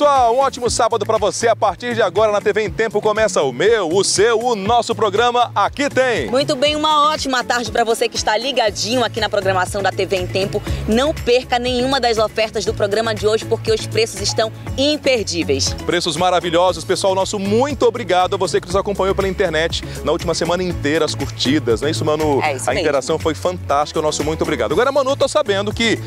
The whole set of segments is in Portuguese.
pessoal, um ótimo sábado para você. A partir de agora na TV em Tempo começa o meu, o seu, o nosso programa Aqui Tem. Muito bem, uma ótima tarde para você que está ligadinho aqui na programação da TV em Tempo. Não perca nenhuma das ofertas do programa de hoje porque os preços estão imperdíveis. Preços maravilhosos, pessoal. Nosso muito obrigado a você que nos acompanhou pela internet na última semana inteira, as curtidas, não é isso, Manu? É isso a mesmo. interação foi fantástica, nosso muito obrigado. Agora, Manu, tô sabendo que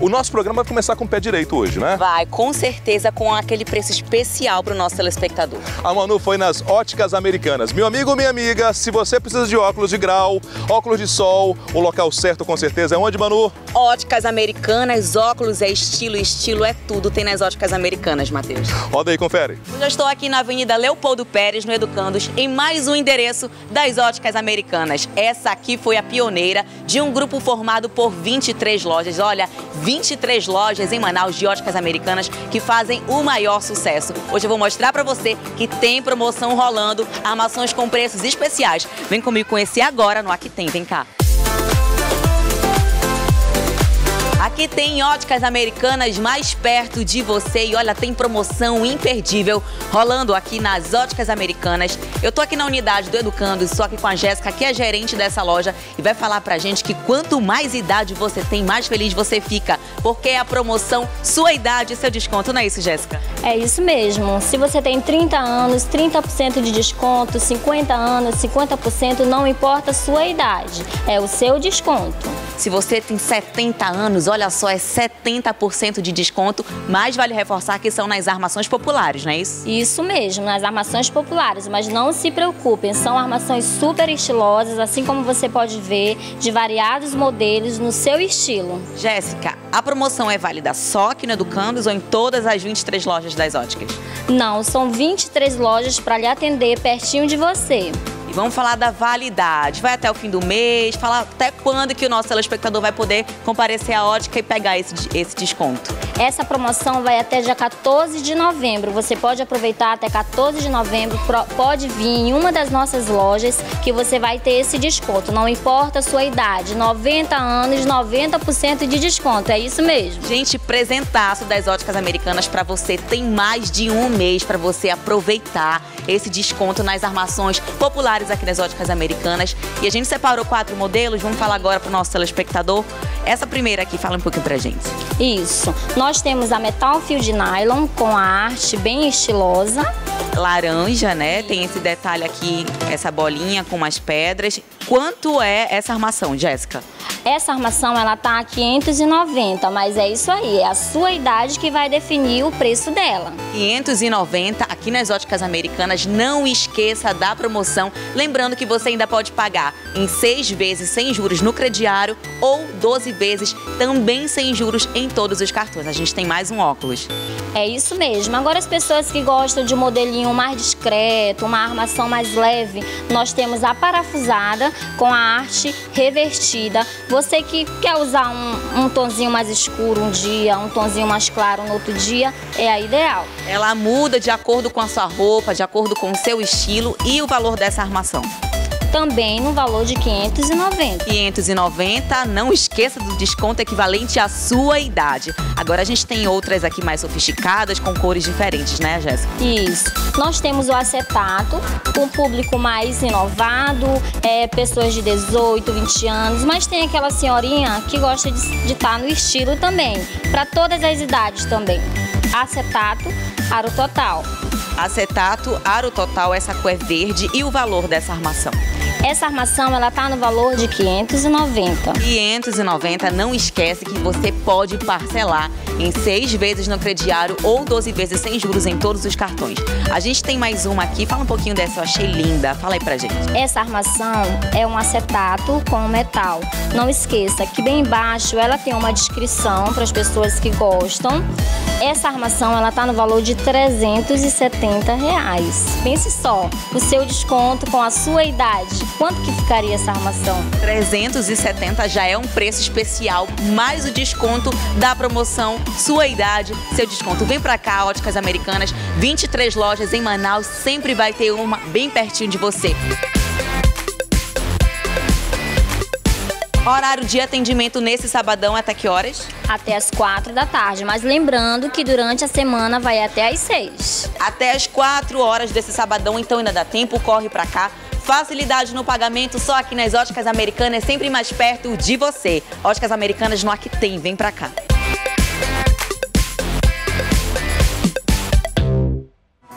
o nosso programa vai começar com o pé direito hoje, né? Vai, com certeza, com aquele preço especial para o nosso telespectador. A Manu foi nas óticas americanas. Meu amigo, minha amiga, se você precisa de óculos de grau, óculos de sol, o local certo com certeza é onde, Manu? Óticas americanas, óculos é estilo, estilo é tudo. Tem nas óticas americanas, Matheus. Roda aí, confere. Eu já estou aqui na Avenida Leopoldo Pérez, no Educandos, em mais um endereço das óticas americanas. Essa aqui foi a pioneira de um grupo formado por 23 lojas. Olha, 23 lojas em Manaus de óticas americanas que fazem o maior sucesso. Hoje eu vou mostrar para você que tem promoção rolando, armações com preços especiais. Vem comigo conhecer agora no Aqui Tem, vem cá. Tem óticas americanas mais perto de você e olha, tem promoção imperdível rolando aqui nas óticas americanas. Eu tô aqui na unidade do Educando, estou aqui com a Jéssica, que é gerente dessa loja e vai falar pra gente que quanto mais idade você tem, mais feliz você fica, porque é a promoção sua idade e seu desconto, não é isso, Jéssica? É isso mesmo. Se você tem 30 anos, 30% de desconto, 50 anos, 50%, não importa a sua idade. É o seu desconto. Se você tem 70 anos, olha só, é 70% de desconto, mas vale reforçar que são nas armações populares, não é isso? Isso mesmo, nas armações populares. Mas não se preocupem, são armações super estilosas, assim como você pode ver, de variados modelos no seu estilo. Jéssica, a promoção é válida só aqui no Educandos ou em todas as 23 lojas das óticas? Não, são 23 lojas para lhe atender pertinho de você. Vamos falar da validade. Vai até o fim do mês, falar até quando que o nosso telespectador vai poder comparecer à ótica e pegar esse, esse desconto. Essa promoção vai até dia 14 de novembro. Você pode aproveitar até 14 de novembro. Pode vir em uma das nossas lojas que você vai ter esse desconto. Não importa a sua idade. 90 anos, 90% de desconto. É isso mesmo. Gente, presentaço das óticas americanas para você. Tem mais de um mês para você aproveitar esse desconto nas armações populares aqui das óticas americanas. E a gente separou quatro modelos. Vamos falar agora para o nosso telespectador. Essa primeira aqui, fala um pouquinho pra gente. Isso. Nós temos a Metal Fio de Nylon com a arte bem estilosa. laranja, né? Tem esse detalhe aqui, essa bolinha com umas pedras. Quanto é essa armação, Jéssica? Essa armação ela tá a 590, mas é isso aí, é a sua idade que vai definir o preço dela. 590 aqui nas óticas americanas. Não esqueça da promoção. Lembrando que você ainda pode pagar em seis vezes sem juros no crediário ou 12 vezes também sem juros em todos os cartões. A gente tem mais um óculos. É isso mesmo. Agora as pessoas que gostam de um modelinho mais discreto, uma armação mais leve, nós temos a parafusada com a arte revertida. Você que quer usar um, um tonzinho mais escuro um dia, um tonzinho mais claro no outro dia, é a ideal. Ela muda de acordo com a sua roupa, de acordo com o seu estilo e o valor dessa armação. Também no valor de 590. 590, não esqueça do desconto equivalente à sua idade. Agora a gente tem outras aqui mais sofisticadas, com cores diferentes, né, Jéssica? Isso. Nós temos o acetato, um público mais inovado, é, pessoas de 18, 20 anos, mas tem aquela senhorinha que gosta de estar no estilo também, para todas as idades também. Acetato, aro total. Acetato, aro total, essa cor é verde e o valor dessa armação? Essa armação ela tá no valor de 590. 590, não esquece que você pode parcelar em seis vezes no crediário ou 12 vezes sem juros em todos os cartões. A gente tem mais uma aqui, fala um pouquinho dessa, eu achei linda. Fala aí pra gente. Essa armação é um acetato com metal. Não esqueça que bem embaixo ela tem uma descrição para as pessoas que gostam. Essa armação ela tá no valor de 370 reais. Pense só, o seu desconto com a sua idade. Quanto que ficaria essa armação? 370 já é um preço especial, mais o desconto da promoção, sua idade, seu desconto. Vem pra cá, Óticas Americanas, 23 lojas em Manaus, sempre vai ter uma bem pertinho de você. Horário de atendimento nesse sabadão até que horas? Até as quatro da tarde, mas lembrando que durante a semana vai até as seis. Até as 4 horas desse sabadão, então ainda dá tempo, corre pra cá. Facilidade no pagamento só aqui nas Óticas Americanas, sempre mais perto de você. Óticas Americanas no Aqui Tem, vem pra cá.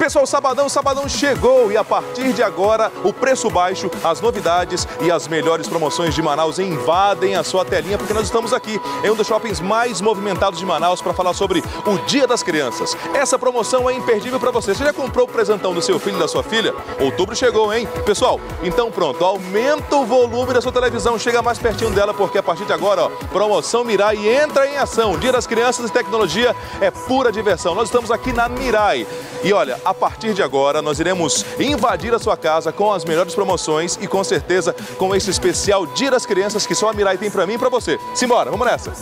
Pessoal, sabadão, sabadão chegou e a partir de agora o preço baixo, as novidades e as melhores promoções de Manaus invadem a sua telinha porque nós estamos aqui em um dos shoppings mais movimentados de Manaus para falar sobre o Dia das Crianças. Essa promoção é imperdível para você. Você já comprou o presentão do seu filho e da sua filha? Outubro chegou, hein? Pessoal, então pronto, aumenta o volume da sua televisão, chega mais pertinho dela porque a partir de agora, ó, promoção Mirai entra em ação. Dia das Crianças e tecnologia é pura diversão. Nós estamos aqui na Mirai. E olha, a partir de agora nós iremos invadir a sua casa com as melhores promoções e com certeza com esse especial Dia das Crianças que só a Mirai tem pra mim e pra você. Simbora, vamos nessa.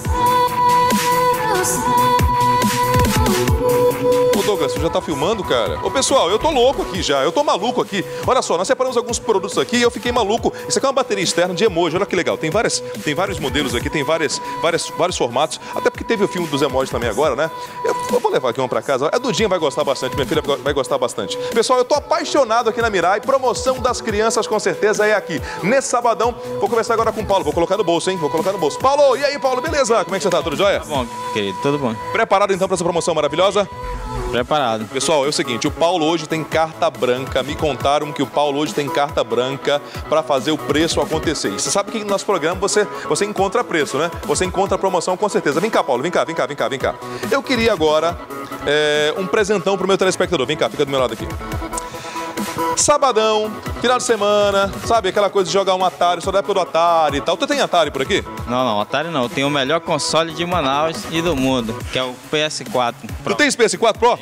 Ô Douglas, você já tá filmando, cara? Ô pessoal, eu tô louco aqui já, eu tô maluco aqui. Olha só, nós separamos alguns produtos aqui e eu fiquei maluco. Isso aqui é uma bateria externa de emoji, olha que legal. Tem, várias, tem vários modelos aqui, tem várias, várias, vários formatos. Até porque teve o filme dos emojis também agora, né? Eu, eu vou levar aqui uma pra casa. A Dudinha vai gostar bastante, minha filha vai gostar bastante. Pessoal, eu tô apaixonado aqui na Mirai. Promoção das crianças com certeza é aqui. Nesse sabadão, vou conversar agora com o Paulo. Vou colocar no bolso, hein? Vou colocar no bolso. Paulo, e aí, Paulo, beleza? Como é que você tá? Tudo jóia? Bom, querido, tudo bom. Preparado então para essa promoção maravilhosa? Preparado. Pessoal, é o seguinte, o Paulo hoje tem carta branca. Me contaram que o Paulo hoje tem carta branca para fazer o preço acontecer. E você sabe que no nosso programa você, você encontra preço, né? Você encontra promoção com certeza. Vem cá, Paulo, vem cá, vem cá, vem cá, vem cá. Eu queria agora é, um presentão pro meu telespectador. Vem cá, fica do meu lado aqui. Sabadão, final de semana, sabe? Aquela coisa de jogar um Atari, só da época do Atari e tal. Tu tem Atari por aqui? Não, não, Atari não. Eu tenho o melhor console de Manaus e do mundo, que é o PS4. Tu tem esse PS4 Pro?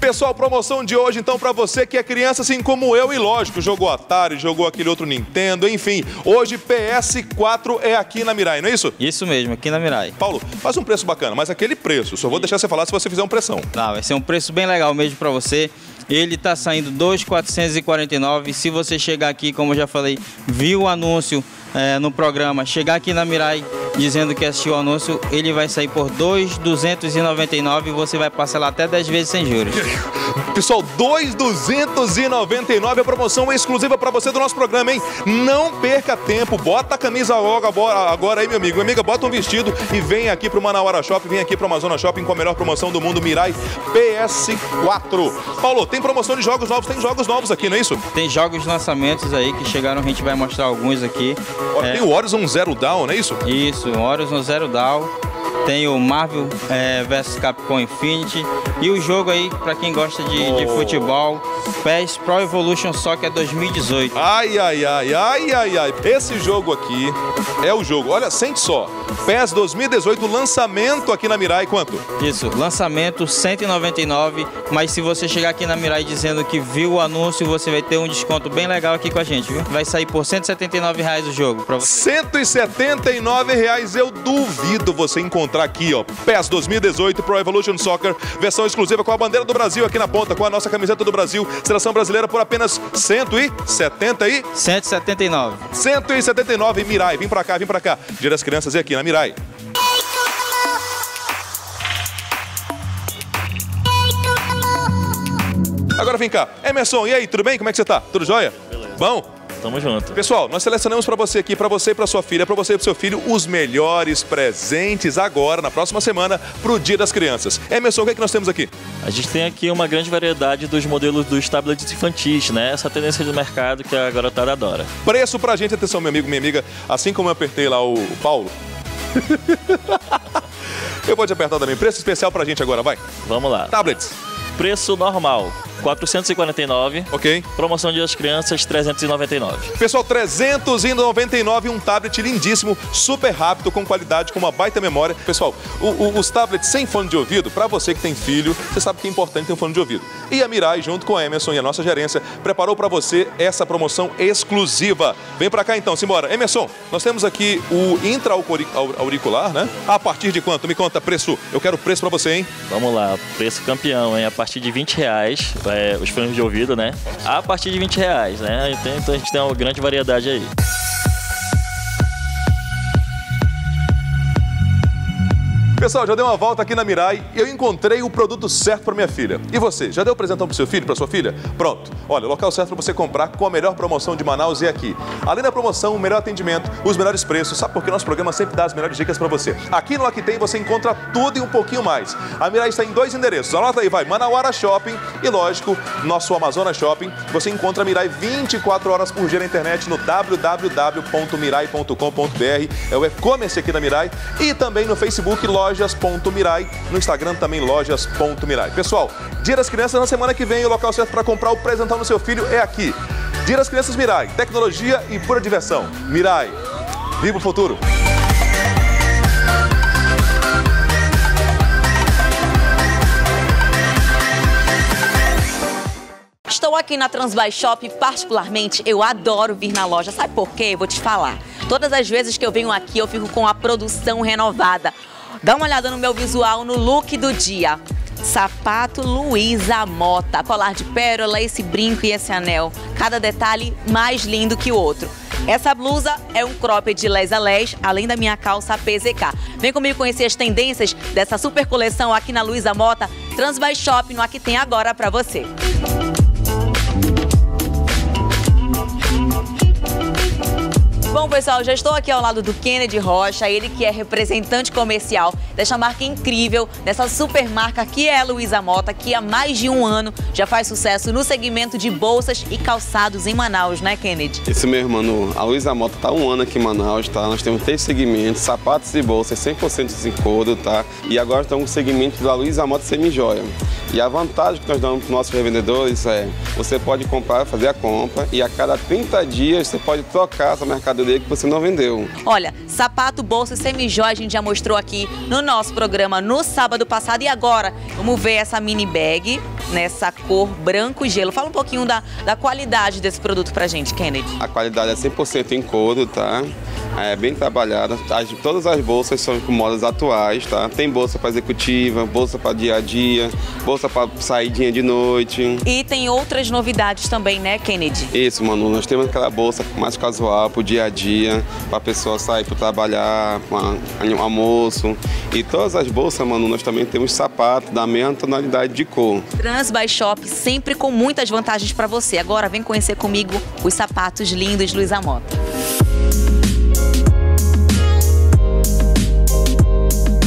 Pessoal, promoção de hoje, então, para você que é criança, assim como eu, e lógico, jogou Atari, jogou aquele outro Nintendo, enfim. Hoje, PS4 é aqui na Mirai, não é isso? Isso mesmo, aqui na Mirai. Paulo, faz um preço bacana, mas aquele preço, só vou deixar você falar se você fizer um pressão. Tá, vai ser um preço bem legal mesmo para você. Ele tá saindo 2,449. Se você chegar aqui, como eu já falei, viu o anúncio é, no programa, chegar aqui na Mirai dizendo que assistiu o anúncio, ele vai sair por 2,299 e você vai parcelar até 10 vezes sem juros. Pessoal, 2,299 é a promoção exclusiva para você do nosso programa, hein? Não perca tempo, bota a camisa logo agora, agora aí, meu amigo. Minha amiga, bota um vestido e vem aqui pro Manauara Shopping, vem aqui pro Amazona Shopping com a melhor promoção do mundo, Mirai PS4. Paulo, tem promoção de jogos novos, tem jogos novos aqui, não é isso? Tem jogos de lançamentos aí que chegaram, a gente vai mostrar alguns aqui. Olha, É. Tem o Horizon Zero Down, não é isso? Isso, Horizon Zero Dawn. Tem o Marvel é, vs Capcom Infinity. E o jogo aí, pra quem gosta de, de Oh. futebol, PES Pro Evolution Soccer 2018. Ai, ai, ai, ai, ai, ai. Esse jogo aqui é o jogo. Olha, sente só. PES 2018, lançamento aqui na Mirai, quanto? Isso, lançamento 199, mas se você chegar aqui na Mirai dizendo que viu o anúncio, você vai ter um desconto bem legal aqui com a gente, viu? Vai sair por 179 reais o jogo pra você. 179 reais, eu duvido você encontrar aqui, ó. PES 2018 Pro Evolution Soccer, versão exclusiva com a bandeira do Brasil aqui na ponta, com a nossa camiseta do Brasil, seleção brasileira por apenas 170 e 179. 179 Mirai. Vem pra cá, vem pra cá. Dia das Crianças é aqui na Mirai. Agora vem cá. Emerson, e aí, tudo bem? Como é que você tá? Tudo jóia? Beleza. Bom? Tamo junto. Pessoal, nós selecionamos para você aqui, para você e para sua filha, para você e para seu filho, os melhores presentes agora, na próxima semana, para o Dia das Crianças. Emerson, o que é que nós temos aqui? A gente tem aqui uma grande variedade dos modelos dos tablets infantis, né? Essa tendência de mercado que a garotada adora. Preço pra gente, atenção, meu amigo, minha amiga, assim como eu apertei lá o Paulo. eu vou te apertar também. Preço especial pra gente agora, vai. Vamos lá. Tablets, Preço normal, 449. ok? Promoção Dia das Crianças, 399. Pessoal, 399, um tablet lindíssimo, super rápido, com qualidade, com uma baita memória. Pessoal, o- o- os tablets sem fone de ouvido, para você que tem filho, você sabe que é importante ter um fone de ouvido. E a Mirai, junto com a Emerson e a nossa gerência, preparou para você essa promoção exclusiva. Vem para cá então, simbora. Emerson, nós temos aqui o intra-auricular, né? A partir de quanto? Me conta, preço. Eu quero preço para você, hein? Vamos lá, preço campeão, hein? A partir de 20 reais, é, os fones de ouvido, né? A partir de 20 reais, né? Então, então a gente tem uma grande variedade aí. Pessoal, já dei uma volta aqui na Mirai e eu encontrei o produto certo para minha filha. E você, já deu presentão para seu filho, para sua filha? Pronto. Olha, o local certo para você comprar com a melhor promoção de Manaus é aqui. Além da promoção, o melhor atendimento, os melhores preços. Sabe por que nosso programa sempre dá as melhores dicas para você? Aqui no Lactem você encontra tudo e um pouquinho mais. A Mirai está em dois endereços. Anota aí, vai Manauara Shopping e, lógico, nosso Amazonas Shopping. Você encontra a Mirai 24 horas por dia na internet no www.mirai.com.br. É o e-commerce aqui da Mirai e também no Facebook lojas.mirai, no Instagram também lojas.mirai. Pessoal, Dia das Crianças na semana que vem, o local certo para comprar o presentão no seu filho é aqui. Dia das Crianças Mirai, tecnologia e pura diversão. Mirai, viva o futuro! Estou aqui na Transbuy Shop, particularmente eu adoro vir na loja. Sabe por quê? Vou te falar. Todas as vezes que eu venho aqui, eu fico com a produção renovada. Dá uma olhada no meu visual, no look do dia. Sapato Luísa Mota, colar de pérola, esse brinco e esse anel. Cada detalhe mais lindo que o outro. Essa blusa é um cropped de les a les, além da minha calça PZK. Vem comigo conhecer as tendências dessa super coleção aqui na Luísa Mota. Transbuy Shop no Aqui Tem Agora para você. Bom, pessoal, já estou aqui ao lado do Kennedy Rocha, ele que é representante comercial dessa marca incrível, dessa super marca que é a Luísa Mota, que há mais de um ano já faz sucesso no segmento de bolsas e calçados em Manaus, né, Kennedy? Isso mesmo, Manu. A Luísa Mota está um ano aqui em Manaus, tá? Nós temos três segmentos, sapatos e bolsas 100% em couro, tá? E agora estamos com o segmento da Luísa Mota Semi-Joia. E a vantagem que nós damos para os nossos revendedores é você pode comprar, fazer a compra e a cada 30 dias você pode trocar essa mercadoria que você não vendeu. Olha, sapato, bolsa e semi-joia a gente já mostrou aqui no nosso programa no sábado passado e agora vamos ver essa mini bag nessa cor branco e gelo. Fala um pouquinho da, da qualidade desse produto pra gente, Kennedy. A qualidade é 100% em couro, tá? É bem trabalhada. As, todas as bolsas são com modas atuais, tá? Tem bolsa para executiva, bolsa para dia a dia, bolsa para saidinha de noite. E tem outras novidades também, né, Kennedy? Isso, Manu. Nós temos aquela bolsa mais casual para o dia a dia, para a pessoa sair para trabalhar, para um almoço. E todas as bolsas, Manu, nós também temos sapato da mesma tonalidade de cor. Trans by Shop, sempre com muitas vantagens para você. Agora vem conhecer comigo os sapatos lindos Luísa Mota.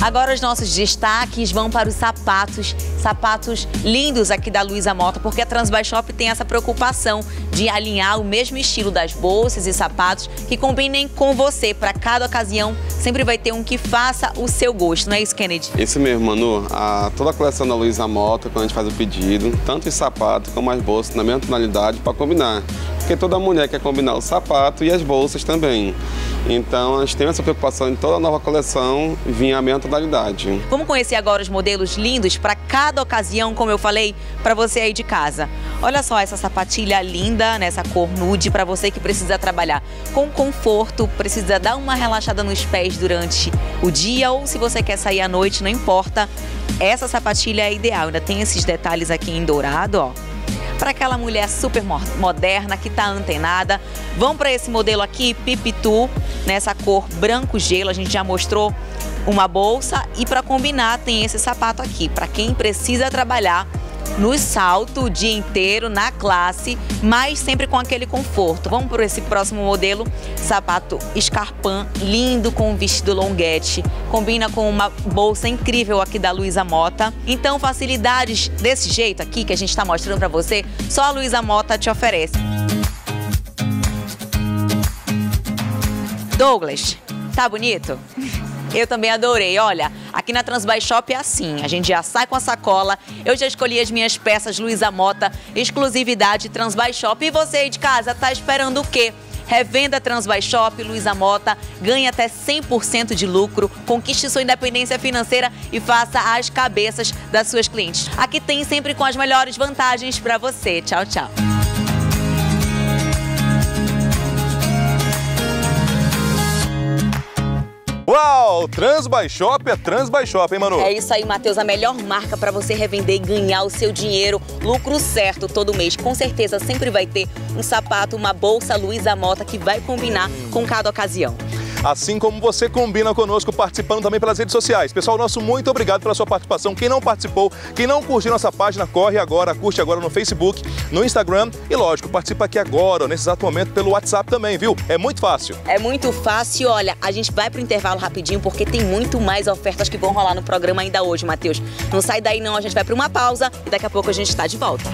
Agora os nossos destaques vão para os sapatos, sapatos lindos aqui da Luísa Mota, porque a Transbuy Shop tem essa preocupação de alinhar o mesmo estilo das bolsas e sapatos que combinem com você. Para cada ocasião, sempre vai ter um que faça o seu gosto, não é isso, Kennedy? Isso mesmo, Manu. A, toda a coleção da Luísa Mota, quando a gente faz o pedido, tanto os sapatos como as bolsas na mesma tonalidade para combinar. Porque toda mulher quer combinar o sapato e as bolsas também. Então, a gente tem essa preocupação em toda a nova coleção vir a mesma tonalidade. Vamos conhecer agora os modelos lindos para cada ocasião, como eu falei, para você aí de casa. Olha só essa sapatilha linda, nessa cor nude, para você que precisa trabalhar com conforto, precisa dar uma relaxada nos pés durante o dia ou se você quer sair à noite, não importa. Essa sapatilha é ideal, ainda tem esses detalhes aqui em dourado, ó para aquela mulher super moderna que está antenada. Vamos para esse modelo aqui, Pipitu, nessa cor branco gelo. A gente já mostrou uma bolsa e para combinar tem esse sapato aqui, para quem precisa trabalhar no salto o dia inteiro, na classe, mas sempre com aquele conforto. Vamos por esse próximo modelo, sapato escarpão, lindo com um vestido longuete, combina com uma bolsa incrível aqui da Luísa Mota. Então, facilidades desse jeito aqui que a gente está mostrando para você, só a Luísa Mota te oferece. Douglas, tá bonito? Eu também adorei. Olha, aqui na Transbuy Shop é assim. A gente já sai com a sacola. Eu já escolhi as minhas peças Luísa Mota, exclusividade Transbuy Shop. E você aí de casa, tá esperando o quê? Revenda Transbuy Shop, Luísa Mota, ganhe até 100% de lucro, conquiste sua independência financeira e faça as cabeças das suas clientes. Aqui tem sempre com as melhores vantagens para você. Tchau, tchau. Uau! Trans by Shop é Trans by Shop, hein, Manu? É isso aí, Matheus. A melhor marca para você revender e ganhar o seu dinheiro, lucro certo todo mês. Com certeza sempre vai ter um sapato, uma bolsa Luísa Mota que vai combinar com cada ocasião. Assim como você combina conosco participando também pelas redes sociais. Pessoal, nosso muito obrigado pela sua participação. Quem não participou, quem não curtiu nossa página, corre agora, curte agora no Facebook, no Instagram e, lógico, participa aqui agora, nesse exato momento, pelo WhatsApp também, viu? É muito fácil. É muito fácil. Olha, a gente vai pro intervalo rapidinho porque tem muito mais ofertas que vão rolar no programa ainda hoje, Matheus. Não sai daí não, a gente vai para uma pausa e daqui a pouco a gente está de volta.